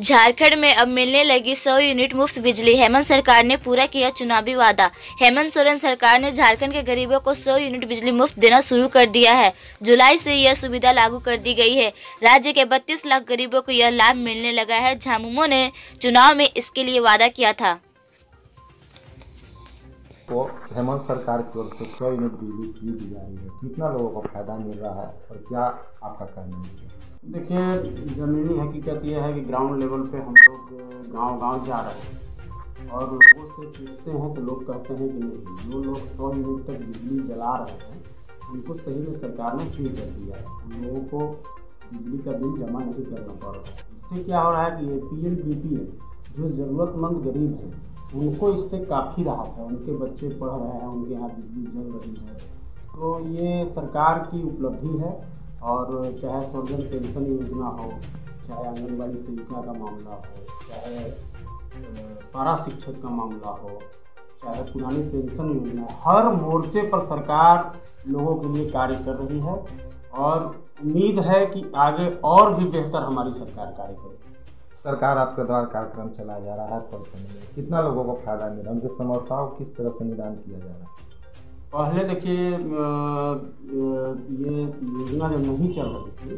झारखंड में अब मिलने लगी 100 यूनिट मुफ़्त बिजली। हेमंत सरकार ने पूरा किया चुनावी वादा। हेमंत सोरेन सरकार ने झारखंड के गरीबों को 100 यूनिट बिजली मुफ़्त देना शुरू कर दिया है। जुलाई से यह सुविधा लागू कर दी गई है। राज्य के 32 लाख गरीबों को यह लाभ मिलने लगा है। झामुमो ने चुनाव में इसके लिए वादा किया था। तो हेमंत सरकार की ओर से सौ यूनिट बिजली फ्री दी जा रही है। कितना लोगों को फ़ायदा मिल रहा है और क्या आपका कहना है? देखिए ज़मीनी हकीकत यह है कि ग्राउंड लेवल पे हम लोग गाँव गाँव जा रहे हैं। और लोगों से पूछते हैं तो लोग कहते हैं कि नहीं, जो लोग सौ यूनिट तक बिजली जला रहे हैं, उनको सही में सरकार ने फ्री कर दिया है। उन लोगों को बिजली का बिल जमा नहीं करना पड़ रहा है। इससे क्या हो रहा है कि A P L B P जो ज़रूरतमंद गरीब हैं उनको इससे काफ़ी राहत है। उनके बच्चे पढ़ रहे हैं, उनके यहाँ बिजली जल रही है। तो ये सरकार की उपलब्धि है और चाहे सर्जन पेंशन योजना हो, चाहे आंगनबाड़ी सेविका का मामला हो, चाहे पारा शिक्षक का मामला हो, चाहे पुरानी पेंशन योजना, हर मोर्चे पर सरकार लोगों के लिए कार्य कर रही है और उम्मीद है कि आगे और भी बेहतर हमारी सरकार कार्य करेगी। सरकार आपके द्वारा कार्यक्रम चलाया जा रहा है में। कितना लोगों को फ़ायदा मिल? रहा है उनकी समस्याओं किस तरह से निदान किया जा रहा है? पहले देखिए ये योजना जब नहीं चल रही थी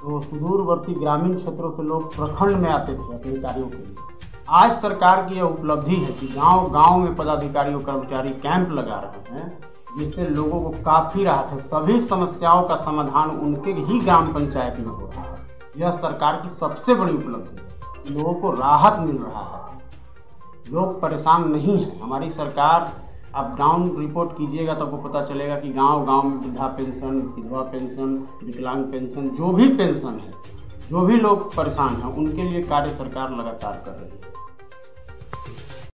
तो सुदूरवर्ती ग्रामीण क्षेत्रों से लोग प्रखंड में आते थे अपने कार्यों के लिए। आज सरकार की यह उपलब्धि है कि गाँव गाँव में पदाधिकारी और कर्मचारी कैंप लगा रहे हैं, जिससे लोगों को काफ़ी राहत है। सभी समस्याओं का समाधान उनके ही ग्राम पंचायत में हो रहा है। यह सरकार की सबसे बड़ी उपलब्धि है। लोगों को राहत मिल रहा है। लोग परेशान नहीं हैं। हमारी सरकार, आप डाउन रिपोर्ट कीजिएगा तो आपको पता चलेगा कि गाँव गाँव में वृद्धा पेंशन, विधवा पेंशन, विकलांग पेंशन, जो भी पेंशन है, जो भी लोग परेशान हैं, उनके लिए कार्य सरकार लगातार कर रही है।